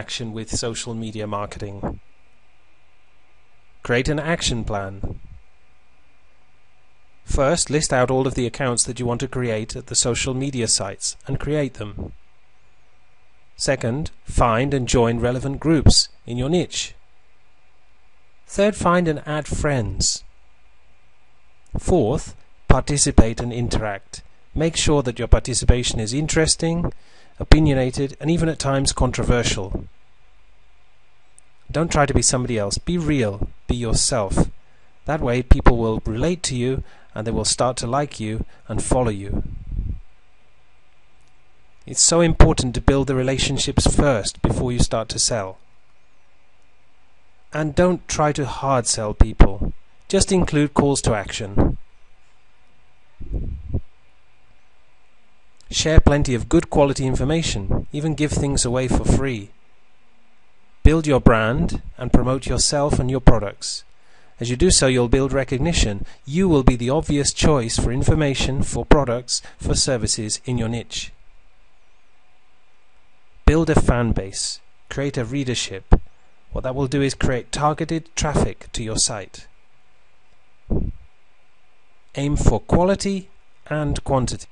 action with social media marketing. Create an action plan. First, list out all of the accounts that you want to create at the social media sites and create them. Second, find and join relevant groups in your niche. Third, find and add friends. Fourth, participate and interact. Make sure that your participation is interesting, opinionated, and even at times controversial. Don't try to be somebody else. Be real. Be yourself. That way, people will relate to you and they will start to like you and follow you. It's so important to build the relationships first before you start to sell. And don't try to hard sell people. Just include calls to action. Share plenty of good quality information, even give things away for free. Build your brand and promote yourself and your products. As you do so, you'll build recognition. You will be the obvious choice for information, for products, for services in your niche. Build a fan base. Create a readership. What that will do is create targeted traffic to your site. Aim for quality and quantity.